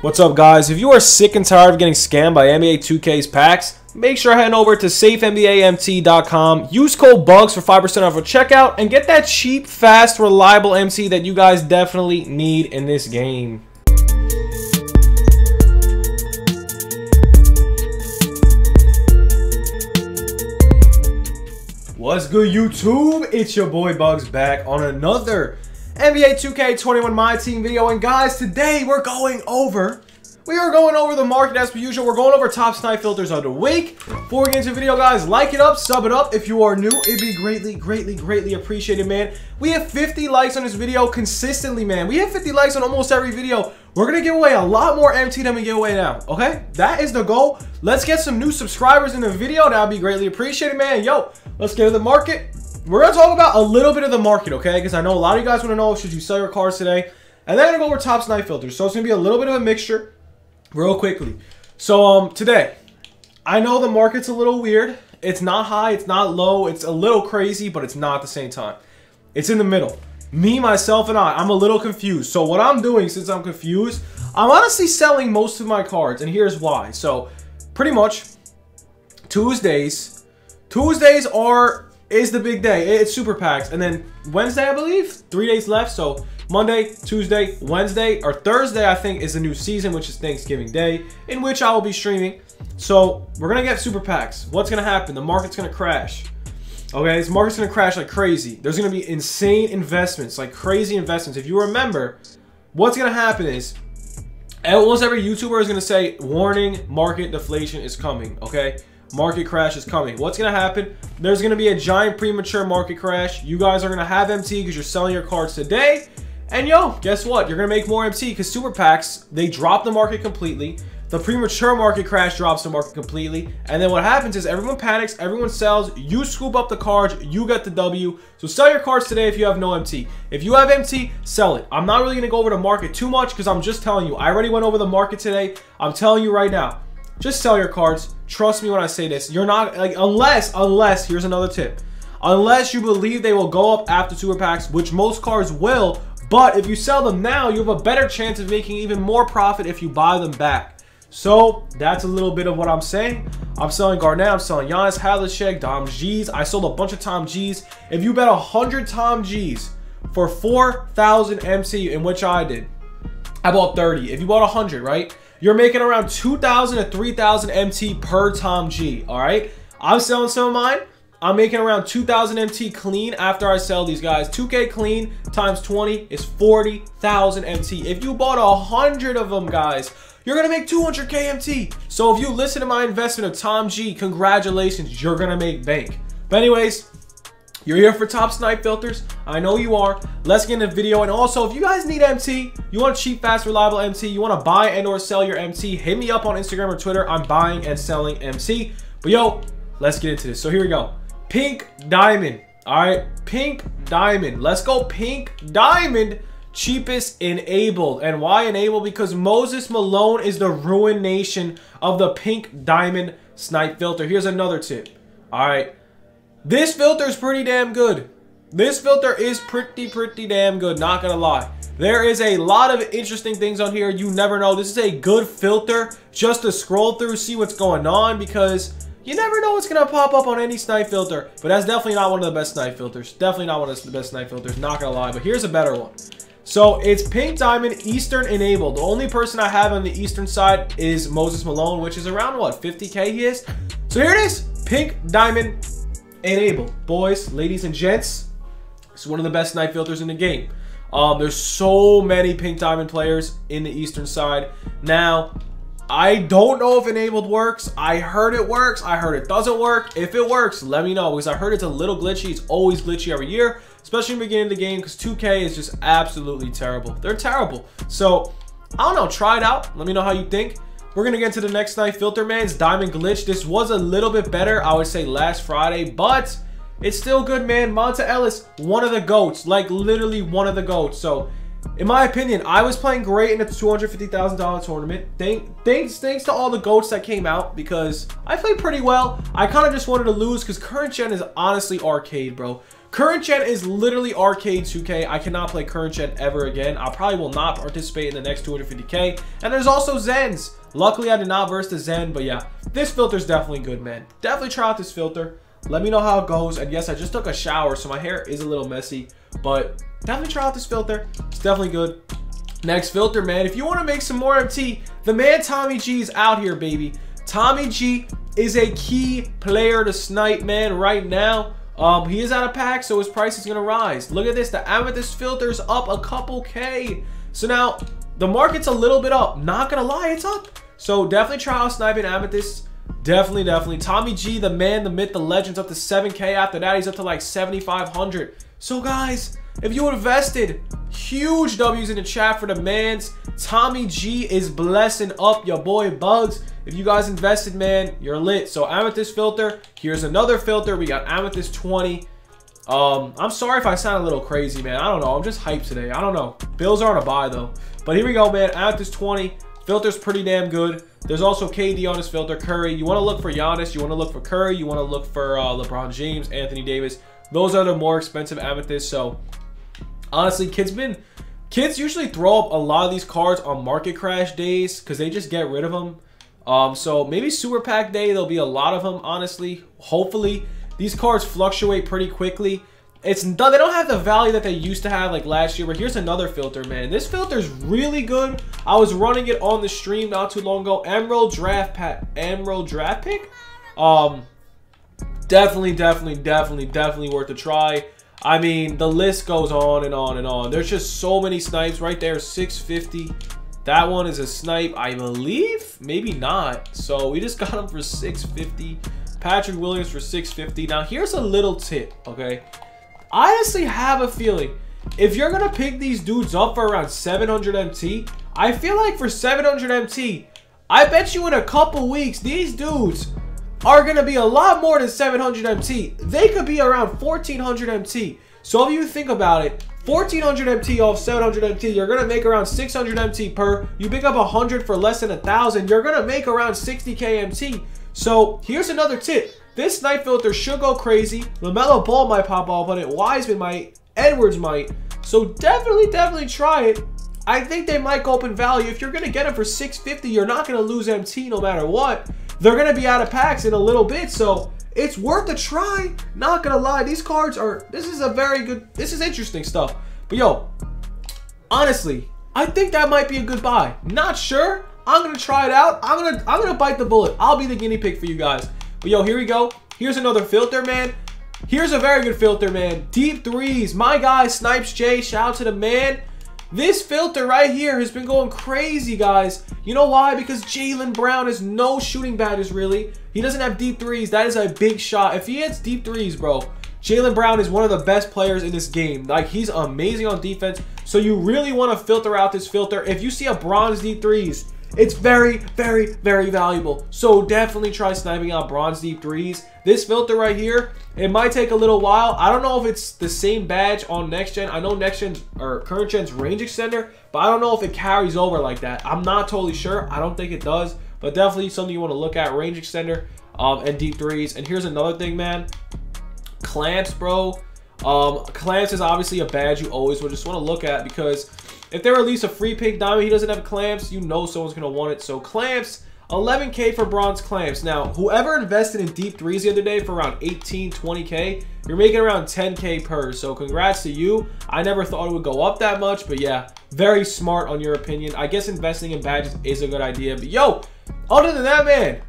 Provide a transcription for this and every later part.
What's up, guys? If you are sick and tired of getting scammed by NBA 2K's packs, make sure head over to safenbamt.com. Use code BUGZ for 5% off a checkout and get that cheap, fast, reliable MT that you guys definitely need in this game. What's good, YouTube? It's your boy Bugz back on another NBA 2K21 My Team video. And guys, today we're going over, we are going over the market as per usual. We're going over top snipe filters of the week. Before we get into the video, guys, like it up, sub it up. If you are new, it'd be greatly, greatly, greatly appreciated, man. We have 50 likes on this video consistently, man. We have 50 likes on almost every video. We're going to give away a lot more MT than we give away now, okay? That is the goal. Let's get some new subscribers in the video. That would be greatly appreciated, man. Yo, let's get to the market. We're going to talk about a little bit of the market, okay? Because I know a lot of you guys want to know, should you sell your cars today? And then I'm going to go over top snipe filters. So it's going to be a little bit of a mixture real quickly. So um today, I know the market's a little weird. It's not high, it's not low, it's a little crazy, but it's not at the same time. It's in the middle. Me, myself, and I, I'm a little confused. So what I'm doing, since I'm confused, I'm honestly selling most of my cards, and here's why. So, pretty much, Tuesdays, Tuesdays are is the big day. It's super packs. And then Wednesday, I believe, three days left. So Monday, Tuesday, Wednesday, or Thursday, I think, is the new season, which is Thanksgiving Day, in which I will be streaming. So we're going to get super packs. What's going to happen? The market's going to crash. Okay, this market's going to crash like crazy. There's going to be insane investments, like crazy investments. If you remember, what's going to happen is almost every YouTuber is going to say, warning, market deflation is coming, okay? Market crash is coming. What's going to happen? There's going to be a giant premature market crash. You guys are going to have MT because you're selling your cards today. And yo, guess what? You're going to make more MT because super packs, they drop the market completely. The premature market crash drops the market completely. And then what happens is everyone panics, everyone sells, you scoop up the cards, you get the W. So sell your cards today if you have no MT. If you have MT, sell it. I'm not really going to go over the market too much because I'm just telling you. I already went over the market today. I'm telling you right now. Just sell your cards. Trust me when I say this. You're not, like, unless, unless, here's another tip. Unless you believe they will go up after super packs, which most cards will, but if you sell them now, you have a better chance of making even more profit if you buy them back. So that's a little bit of what I'm saying. I'm selling Garnett, I'm selling Giannis, Havlicek, Tom G's. I sold a bunch of Tom G's. If you bet 100 Tom G's for 4,000 MT, in which I did, I bought 30. If you bought 100, right? You're making around 2,000 to 3,000 MT per Tom G, all right? I'm selling some of mine. I'm making around 2,000 MT clean after I sell these guys. 2K clean times 20 is 40,000 MT. If you bought 100 of them, guys, you're to make 200K MT. So if you listen to my investment of Tom G, congratulations, you're to make bank. But anyways, you're here for top snipe filters. I know you are. Let's get into the video. And also, if you guys need MT, you want cheap, fast, reliable MT, you want to buy and or sell your MT, hit me up on Instagram or Twitter. I'm buying and selling MT. But yo, let's get into this. So here we go. Pink Diamond. All right, Pink Diamond. Let's go Pink Diamond. Cheapest enabled. And why enabled? Because Moses Malone is the ruination of the Pink Diamond snipe filter. Here's another tip. All right. This filter is pretty damn good. This filter is pretty, pretty damn good, not gonna lie. There is a lot of interesting things on here. You never know. This is a good filter just to scroll through, see what's going on because you never know what's going to pop up on any snipe filter. But that's definitely not one of the best snipe filters. Definitely not one of the best snipe filters, not going to lie. But here's a better one. So it's Pink Diamond Eastern enabled. The only person I have on the Eastern side is Moses Malone, which is around what, 50k he is? So here it is, Pink Diamond enabled. Boys, ladies, and gents, it's one of the best snipe filters in the game. Um, there's so many Pink Diamond players in the Eastern side. Now, I don't know if enabled works. I heard it works. I heard it doesn't work. If it works, let me know because I heard it's a little glitchy. It's always glitchy every year, especially in the beginning of the game because 2K is just absolutely terrible. They're terrible. So, I don't know. Try it out. Let me know how you think. We're going to get into the next night. Filter Man's Diamond Glitch. This was a little bit better, I would say, last Friday, but it's still good, man. Monta Ellis, one of the GOATs. Like, literally one of the GOATs. So, in my opinion, I was playing great in the $250,000 tournament. Thank, thanks, thanks to all the GOATs that came out because I played pretty well. I kind of just wanted to lose because current gen is honestly arcade, bro. Current gen is literally arcade 2K. I cannot play current gen ever again. I probably will not participate in the next 250K. And there's also Zens. Luckily, I did not verse the Zen, but yeah, this filter is definitely good, man. Definitely try out this filter. Let me know how it goes. And yes, I just took a shower, so my hair is a little messy, but definitely try out this filter. It's definitely good. Next filter, man. If you want to make some more MT, the man Tommy G is out here, baby. Tommy G is a key player to snipe, man, right now. Um, he is out of pack, so his price is going to rise. Look at this. The Amethyst filter's up a couple K. So now, the market's a little bit up. Not to lie, it's up. So definitely try out sniping Amethyst. Definitely, definitely. Tommy G, the man, the myth, the legend's up to 7K. After that, he's up to like 7,500. So guys, if you invested, huge W's in the chat for the mans. Tommy G is blessing up your boy Bugz. If you guys invested, man, you're lit. So Amethyst filter. Here's another filter. We got Amethyst 20. Um, I'm sorry if I sound a little crazy, man. I don't know. I'm just hyped today. I don't know. Bills are on a buy, though. But here we go, man. Amethyst 20. Filter's pretty damn good. There's also KD on this filter. Curry. You want to look for Giannis. You want to look for Curry. You want to look for uh, LeBron James, Anthony Davis. Those are the more expensive amethysts. So honestly, kids been kids usually throw up a lot of these cards on market crash days because they just get rid of them. Um, so maybe super pack day there'll be a lot of them. Honestly, hopefully these cards fluctuate pretty quickly. It's they don't have the value that they used to have like last year. But here's another filter, man. This filter is really good. I was running it on the stream not too long ago. Emerald draft pack, Emerald draft pick. Um, definitely, definitely, definitely, definitely worth a try. I mean, the list goes on and on and on. There's just so many snipes right there. 650. That one is a snipe, I believe. Maybe not. So we just got him for 650. Patrick Williams for 650. Now here's a little tip, okay? I honestly have a feeling if you're gonna pick these dudes up for around 700 MT, I feel like for 700 MT, I bet you in a couple weeks, these dudes are going to be a lot more than 700 MT. They could be around 1400 MT. So if you think about it, 1400 MT off 700 MT, you're going to make around 600 MT per. You pick up 100 for less than a 1000, you're going to make around 60k MT. So here's another tip. This snipe filter should go crazy. LaMelo Ball might pop off on it. Wiseman might. Edwards might. So definitely, definitely try it. I think they might go up in value. If you're going to get them for 650, you're not going to lose MT no matter what. They're going to be out of packs in a little bit, so it's worth a try. Not going to lie, these cards are, this is a very good, this is interesting stuff. But yo, honestly, I think that might be a good buy. Not sure. I'm to try it out. I'm to, I'm to bite the bullet. I'll be the guinea pig for you guys. But yo, here we go. Here's another filter, man. Here's a very good filter, man. Deep threes. My guy, Snipes J. Shout out to the man. This filter right here has been going crazy, guys. You know why? Because Jaylen Brown has no shooting badges, really. He doesn't have deep threes. That is a big shot. If he hits deep threes, bro, Jaylen Brown is one of the best players in this game. Like, he's amazing on defense. So you really want to filter out this filter. If you see a bronze deep threes, it's very, very, very valuable. So definitely try sniping out bronze deep threes. This filter right here, it might take a little while. I don't know if it's the same badge on next gen. I know next gen or current gen's range extender, but I don't know if it carries over like that. I'm not totally sure. I don't think it does, but definitely something you want to look at. Range extender um, and deep threes. And here's another thing, man. Clamps, bro. Um, clamps is obviously a badge you always will just want to look at because if they release a free pink diamond, he doesn't have clamps, you know someone's going to want it. So clamps, 11k for bronze clamps. Now, whoever invested in deep threes the other day for around 18, 20k, you're making around 10k per. So congrats to you. I never thought it would go up that much, but yeah, very smart on your opinion. I guess investing in badges is a good idea. But yo, other than that, man,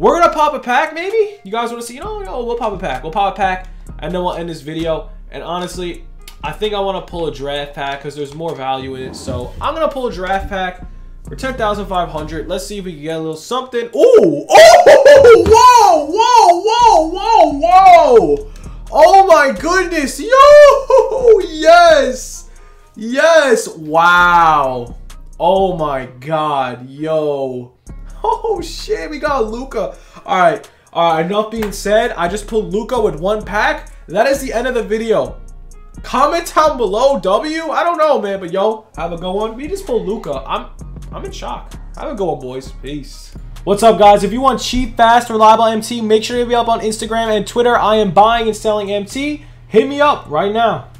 we're gonna pop a pack maybe. You guys want to see? You know, know, we'll pop a pack. We'll pop a pack, and then we'll end this video. And honestly, I think I want to pull a draft pack because there's more value in it. So I'm going to pull a draft pack for 10,500. Let's see if we can get a little something. Ooh! Oh! Whoa! Whoa! Whoa! Whoa! Whoa! Oh my goodness! Yo! Yes! Yes! Wow! Oh my god! Yo! Oh shit! We got Luka. All right. All right. Enough being said. I just pulled Luka with one pack. That is the end of the video. Comment down below, W. I don't know, man, but yo, have a good one. We just pulled Luka. I'm, I'm in shock. Have a good one, boys. Peace. What's up, guys? If you want cheap, fast, reliable MT, make sure to be up on Instagram and Twitter. I am buying and selling MT. Hit me up right now.